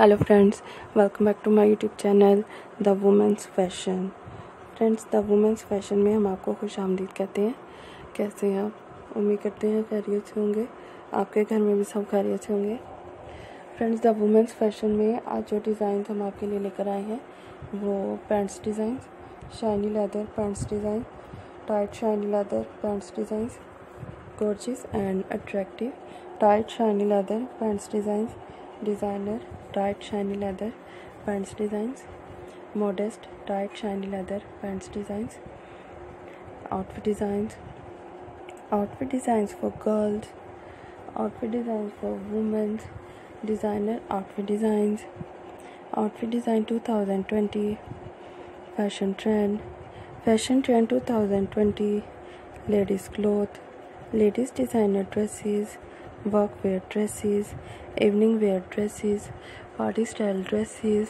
Hello friends welcome back to my YouTube channel the women's fashion friends the women's fashion में हम आपको खुश आमदीद कहते हैं। कैसे हैं आप? उम्मीद करते हैं खैरियत से होंगे। आपके घर में भी सब खैरियत से होंगे। फ्रेंड्स द वुमेंस फ़ैशन में आज जो डिज़ाइन हम आपके लिए लेकर आए हैं, वो pants design shiny leather pants design tight shiny leather pants design gorgeous and attractive, tight shiny leather pants designs designer tight shiny leather pants designs modest tight shiny leather pants designs outfit designs outfit designs for girls outfit designs for women designer outfit designs outfit design 2020 fashion trend fashion trend 2020 ladies cloth ladies designer dresses work wear dresses, evening wear dresses party style dresses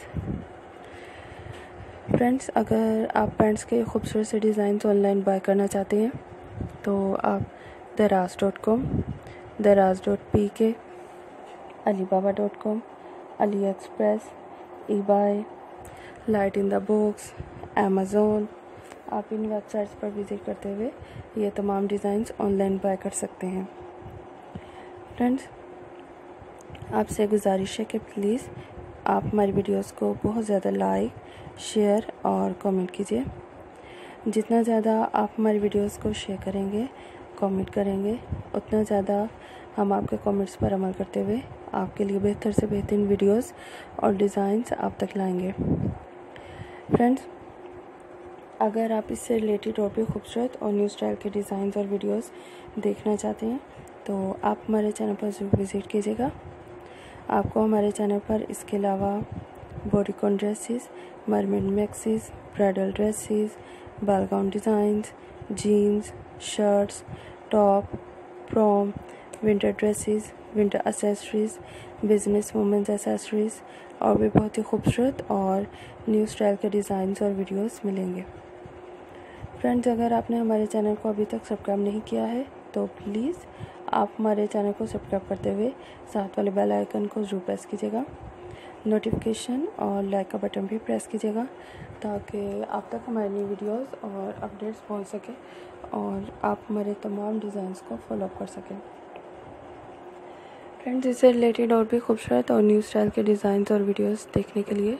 friends अगर आप pants के खूबसूरत से design online bye करना चाहते हैं तो आप Daraz dot com Daraz dot P K Alibaba dot com AliExpress eBay light in the box Amazon आप इन वेबसाइट्स पर विज़िट करते हुए ये तमाम डिज़ाइंस ऑनलाइन बाय कर सकते हैं। फ्रेंड्स आपसे गुजारिश है कि प्लीज़ आप हमारी वीडियोस को बहुत ज़्यादा लाइक शेयर और कमेंट कीजिए। जितना ज़्यादा आप हमारी वीडियोस को शेयर करेंगे कमेंट करेंगे, उतना ज़्यादा हम आपके कमेंट्स पर अमल करते हुए आपके लिए बेहतर से बेहतरीन वीडियोस और डिज़ाइंस आप तक लाएँगे। फ्रेंड्स अगर आप इससे रिलेटेड और भी खूबसूरत और न्यू स्टाइल के डिज़ाइन और वीडियोस देखना चाहते हैं तो आप हमारे चैनल पर ज़रूर विज़िट कीजिएगा। आपको हमारे चैनल पर इसके अलावा bodycon dresses mermaid maxis bridal dresses, ball gown designs, jeans, shirts, top, prom, winter dresses, winter accessories, business women's accessories और भी बहुत ही खूबसूरत और न्यू स्टाइल के डिज़ाइंस और वीडियोस मिलेंगे। फ्रेंड्स अगर आपने हमारे चैनल को अभी तक सब्सक्राइब नहीं किया है तो प्लीज़ आप हमारे चैनल को सब्सक्राइब करते हुए साथ वाले बेल आइकन को ज़रूर प्रेस कीजिएगा। नोटिफिकेशन और लाइक का बटन भी प्रेस कीजिएगा, ताकि आप तक हमारी नई वीडियोस और अपडेट्स पहुँच सके और आप हमारे तमाम डिज़ाइंस को फॉलो कर सकें। फ्रेंड्स इससे रिलेटेड और भी खूबसूरत और न्यू स्टाइल के डिज़ाइंस और वीडियोस देखने के लिए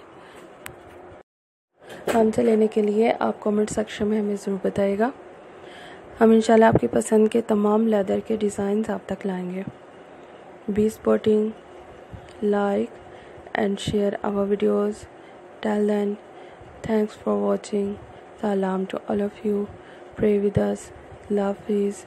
हमसे लेने के लिए आप कमेंट सेक्शन में हमें ज़रूर बताइएगा। हम इंशाल्लाह आपकी पसंद के तमाम लेदर के डिज़ाइंस आप तक लाएँगे। Be sporting like and share our videos till then thanks for watching सलाम to all of you pray with love is